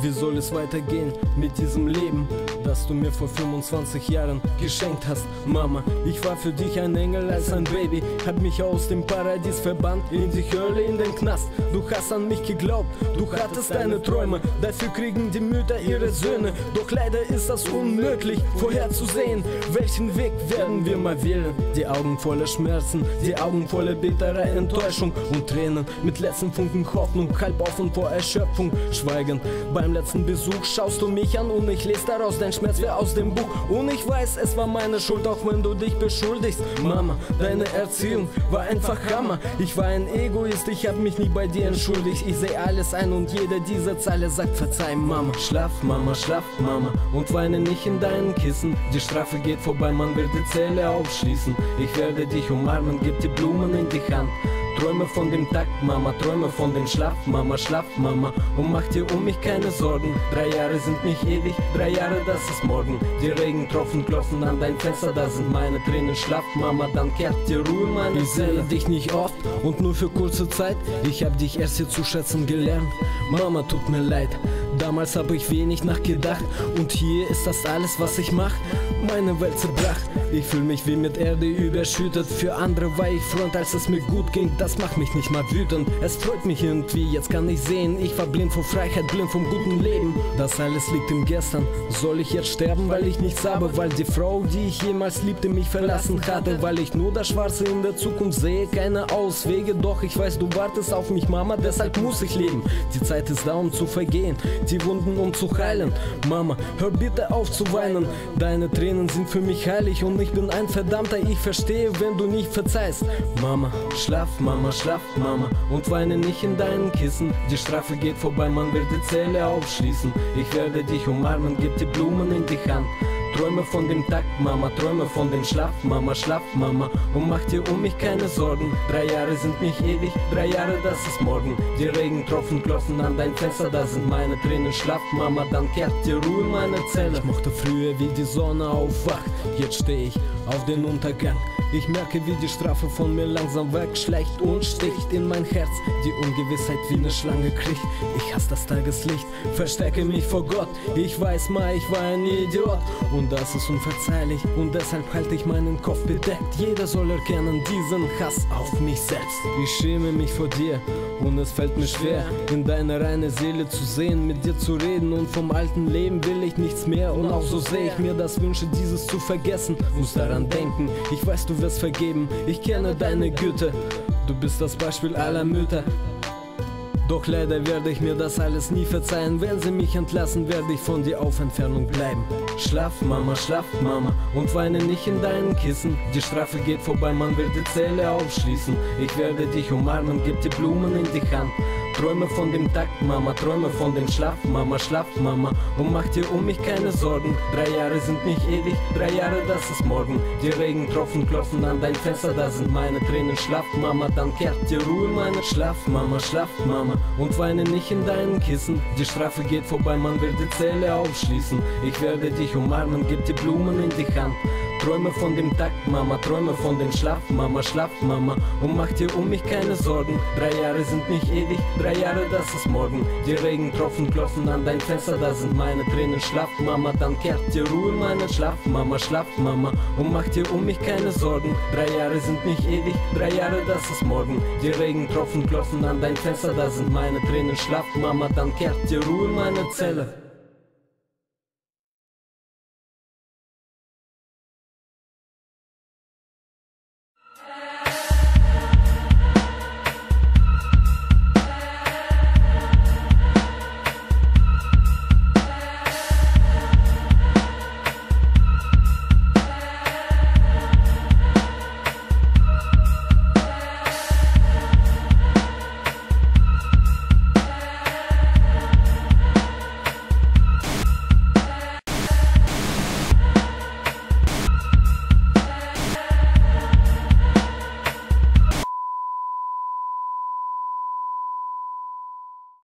Wie soll es weitergehen mit diesem Leben, das du mir vor 25 Jahren geschenkt hast? Mama, ich war für dich ein Engel als ein Baby, hab mich aus dem Paradies verbannt, in die Hölle, in den Knast. Du hast an mich geglaubt, du hattest deine Träume, dafür kriegen die Mütter ihre Söhne. Doch leider ist das unmöglich vorherzusehen, welchen Weg werden wir mal wählen. Die Augen voller Schmerzen, die Augen voller bitterer Enttäuschung und Tränen mit letzten Funken Hoffnung, halb offen vor Erschöpfung, schweigen. Beim letzten Besuch schaust du mich an und ich lese daraus dein Schmerz wie aus dem Buch. Und ich weiß, es war meine Schuld, auch wenn du dich beschuldigst. Mama, deine Erziehung war einfach Hammer. Ich war ein Egoist, ich hab mich nie bei dir entschuldigt. Ich seh alles ein und jede dieser Zeile sagt Verzeih, Mama. Schlaf, Mama, schlaf, Mama und weine nicht in deinen Kissen. Die Strafe geht vorbei, man wird die Zähle aufschließen. Ich werde dich umarmen, gib die Blumen in die Hand. Träume von dem Tag, Mama, träume von dem Schlaf, Mama, schlaf, Mama und mach dir um mich keine Sorgen. Drei Jahre sind nicht ewig, drei Jahre, das ist morgen. Die Regentropfen klopfen an dein Fenster, da sind meine Tränen, schlaf, Mama, dann kehrt dir Ruhe in meine Ich sehe dich nicht oft und nur für kurze Zeit. Ich hab dich erst hier zu schätzen gelernt. Mama, tut mir leid. Damals hab ich wenig nachgedacht und hier ist das alles, was ich mach. Meine Welt zerbrach, ich fühl mich wie mit Erde überschüttet. Für andere war ich Freund, als es mir gut ging. Das macht mich nicht mal wütend. Es freut mich irgendwie, jetzt kann ich sehen. Ich war blind vor Freiheit, blind vom guten Leben. Das alles liegt im Gestern. Soll ich jetzt sterben, weil ich nichts habe? Weil die Frau, die ich jemals liebte, mich verlassen hatte. Weil ich nur das Schwarze in der Zukunft sehe, keine Auswege. Doch ich weiß, du wartest auf mich, Mama, deshalb muss ich leben. Die Zeit ist da, um zu vergehen die Wunden um zu heilen. Mama, hör bitte auf zu weinen. Deine Tränen sind für mich heilig und ich bin ein Verdammter. Ich verstehe, wenn du nicht verzeihst. Mama, schlaf, Mama, schlaf, Mama und weine nicht in deinen Kissen. Die Strafe geht vorbei, man wird die Zähle aufschließen. Ich werde dich umarmen, gib die Blumen in die Hand. Träume von dem Tag, Mama, träume von dem Schlaf, Mama, schlaf, Mama und mach dir um mich keine Sorgen. Drei Jahre sind nicht ewig, drei Jahre, das ist morgen. Die Regentropfen klopfen an dein Fenster, da sind meine Tränen, schlaf, Mama, dann kehrt dir Ruhe in meine Zelle. Ich mochte früher, wie die Sonne aufwacht, jetzt steh ich auf den Untergang. Ich merke, wie die Strafe von mir langsam wegschleicht und sticht in mein Herz. Die Ungewissheit wie eine Schlange kriecht. Ich hasse das Tageslicht, verstecke mich vor Gott. Ich weiß mal, ich war ein Idiot und das ist unverzeihlich. Und deshalb halte ich meinen Kopf bedeckt. Jeder soll erkennen diesen Hass auf mich selbst. Ich schäme mich vor dir und es fällt mir schwer, in deine reine Seele zu sehen, mit dir zu reden und vom alten Leben will ich nichts mehr. Und auch so sehe ich mir das Wünsche, dieses zu vergessen. Muss daran denken, ich weiß, du wirst vergeben, ich kenne deine Güte. Du bist das Beispiel aller Mütter. Doch leider werde ich mir das alles nie verzeihen. Wenn sie mich entlassen, werde ich von dir auf Entfernung bleiben. Schlaf, Mama, schlaf, Mama, und weine nicht in deinen Kissen. Die Strafe geht vorbei, man wird die Zelle aufschließen. Ich werde dich umarmen, gib die Blumen in die Hand. Träume von dem Tag, Mama, träume von dem Schlaf, Mama, schlaf, Mama und mach dir um mich keine Sorgen. Drei Jahre sind nicht ewig, drei Jahre, das ist morgen. Die Regentropfen klopfen an dein Fenster, da sind meine Tränen. Schlaf, Mama, dann kehrt dir Ruhe in meine Schlaf, Mama, schlaf, Mama und weine nicht in deinen Kissen. Die Strafe geht vorbei, man wird die Zelle aufschließen. Ich werde dich umarmen, gib die Blumen in die Hand. Träume von dem Tag, Mama, träume von dem Schlaf, Mama, schlaf, Mama und mach dir um mich keine Sorgen. Drei Jahre sind nicht ewig, drei Jahre, das ist morgen. Die Regentropfen klopfen an dein Fenster, da sind meine Tränen. Schlaf, Mama, dann kehrt dir Ruhe in meinen Schlaf, Mama, schlaf, Mama und mach dir um mich keine Sorgen. Drei Jahre sind nicht ewig, drei Jahre, das ist morgen. Die Regentropfen klopfen an dein Fenster, da sind meine Tränen. Schlaf, Mama, dann kehrt dir Ruhe in meine Zelle.